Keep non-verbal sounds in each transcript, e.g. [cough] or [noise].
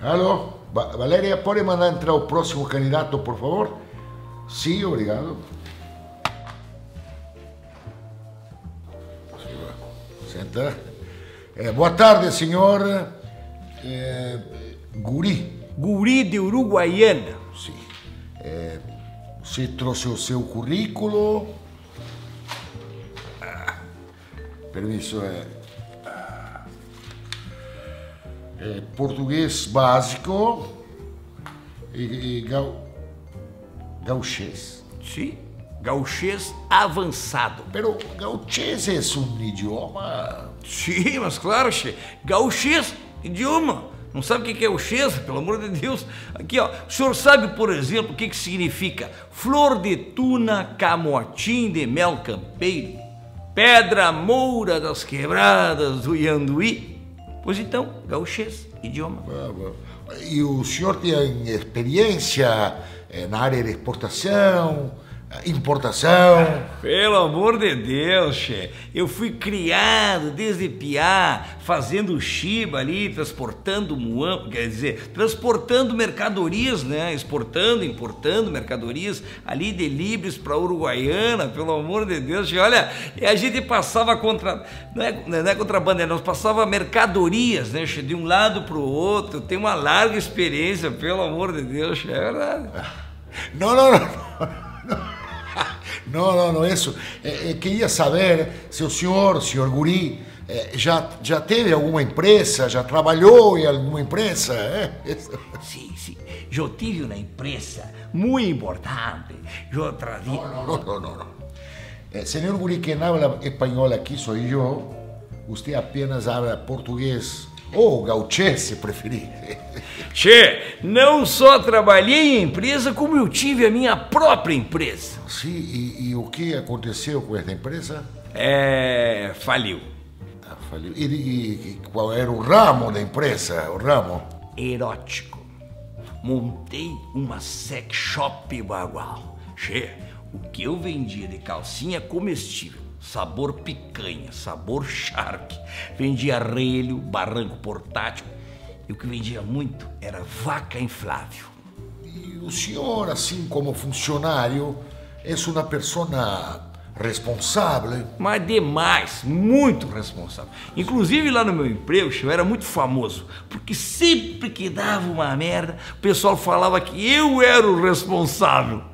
Alô? Va- Valéria, pode mandar entrar o próximo candidato, por favor? Sim, obrigado. Senta. Eh, boa tarde, senhor. Eh, Guri. Guri de Uruguaiana. Sim. Eh, você trouxe o seu currículo. Ah, permisso, é. É português básico e, e gau, gauchês. Sim. Gauchês avançado. Pero gauchês é um idioma. Sim, mas claro, che. Gauchês, idioma. Não sabe o que é o chês, pelo amor de Deus? Aqui, ó. O senhor sabe, por exemplo, o que, que significa flor de tuna, camotim de mel campeiro, pedra moura das quebradas do Ianduí? Pois então, gauchês, idioma. E o senhor tem experiência eh, na área de exportação, importação? Pelo amor de Deus, che. Eu fui criado desde piá, fazendo chiba ali, transportando muam, quer dizer, transportando mercadorias, né? Exportando, importando mercadorias ali de Libres para Uruguaiana, pelo amor de Deus, che. Olha, e a gente passava contra, não é, não é contrabando, é, nós passava mercadorias, né, che, de um lado para o outro. Tem uma larga experiência, pelo amor de Deus, che. é verdade. Não, não, não. Não, não, não, isso. É, é, queria saber se o senhor, senhor Guri, é, já, já teve alguma empresa, já trabalhou em alguma empresa? É? Sim, sim. Eu tive uma empresa muito importante. Eu trazia. No, no, no, no. no. Eh, señor Guri, quien habla español aquí soy yo. Usted apenas habla portugués ou gauchês, se preferir. Che, não só trabalhei em empresa, como eu tive a minha própria empresa. Sim, e, e o que aconteceu com essa empresa? É. faliu. Ah, faliu. E, e- e qual era o ramo da empresa? O ramo? Erótico. Montei uma sex shop bagual. Che, o que eu vendia de calcinha comestível, sabor picanha, sabor shark. Vendia relho, barranco portátil. E o que vendia muito era vaca inflável. E o senhor, assim como funcionário, é uma pessoa responsável. Mas demais, muito responsável. Inclusive lá no meu emprego, eu era muito famoso, porque sempre que dava uma merda, o pessoal falava que eu era o responsável.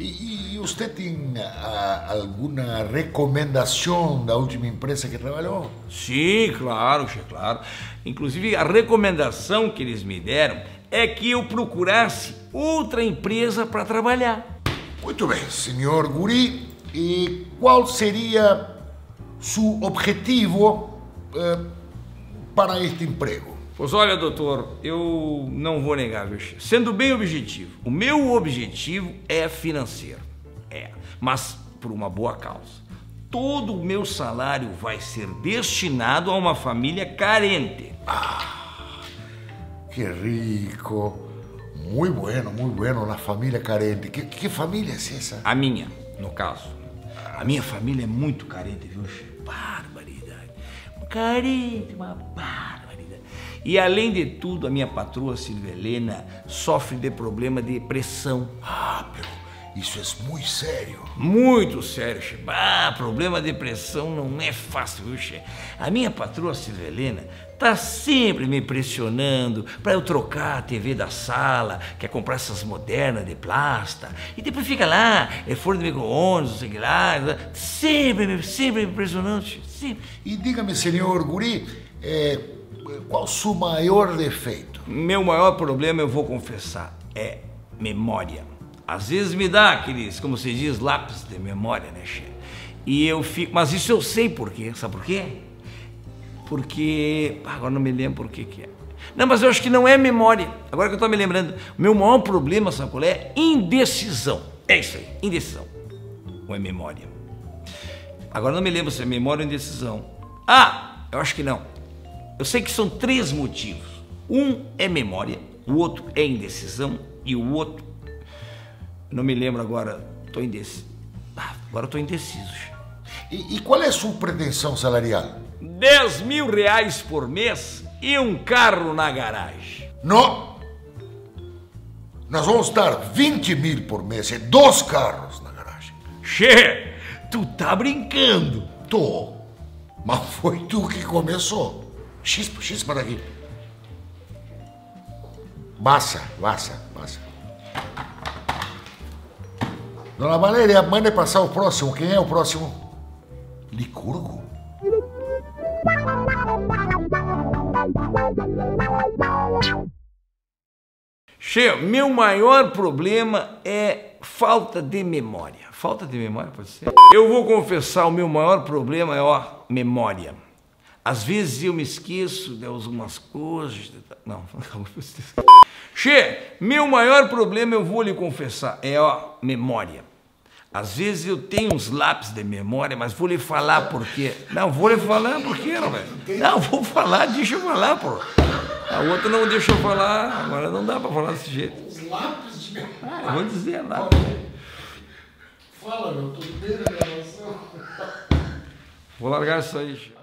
E, você tem ah, alguma recomendação da última empresa que trabalhou? Sim, claro, claro. Inclusive a recomendação que eles me deram é que eu procurasse outra empresa para trabalhar. Muito bem, senhor Guri. E qual seria seu objetivo eh, para este emprego? Pois olha, doutor, eu não vou negar, viu? Sendo bem objetivo, o meu objetivo é financeiro. É, mas por uma boa causa. Todo o meu salário vai ser destinado a uma família carente. Que rico. Muy bueno, muy bueno, la familia carente. ¿Qué, qué familia es esa? A minha, no caso. A minha família é muito carente, viu? Barbaridade. Carente, uma barbaridade. E além de tudo, a minha patroa Silvia Helena sofre de problema de pressão. Ah, pero isso é muito sério. Muito sério, che. Ah, problema de pressão não é fácil, viu, che? A minha patroa Silvia Helena tá sempre me pressionando para eu trocar a TV da sala, quer comprar essas modernas de plasta, e depois fica lá, é forno de micro-ondas, sei lá, sempre, sempre me pressionando, che. sempre. E diga-me, senhor Guri, eh, qual o seu maior defeito? Meu maior problema, eu vou confessar, é memória. Às vezes me dá aqueles, como se diz, lápis de memória, né, che? E eu fico. Mas isso eu sei por quê. Sabe por quê? Porque. Agora não me lembro por que que é. Não, mas eu acho que não é memória. Agora que eu tô me lembrando. Meu maior problema, sabe qual é? Indecisão. É isso aí, indecisão. Ou é memória? Agora não me lembro se é memória ou indecisão. Ah, eu acho que não. Eu sei que são três motivos. Um é memória, o outro é indecisão e o outro. Não me lembro agora. Estou indeciso. Ah, agora estou indeciso. E, e qual é a sua pretensão salarial? 10 mil reais por mês e um carro na garagem. Não. Nós vamos dar 20 mil por mês e dois carros na garagem. Che, tu tá brincando. Tô. Mas foi tu que começou. Chispa, chispa daqui. Basta, basta, basta. Dona Valéria, mande passar o próximo. Quem é o próximo? Licurgo? Che, meu maior problema é falta de memória. Falta de memória, pode ser? Eu vou confessar, o meu maior problema é, ó, memória. Às vezes eu me esqueço de algumas coisas. [laughs] Não, não Che, meu maior problema, eu vou lhe confessar, é, ó, memória. Às vezes eu tenho uns lápis de memória, mas vou lhe falar por quê. Não, vou lhe falar por quê, não, velho? Não, vou falar, deixa eu falar, pô. A outra não deixa eu falar, agora não dá pra falar desse jeito. Os lápis de memória. Ah, vou dizer lá. Fala, meu, tudo bem na gravação? Vou largar isso aí.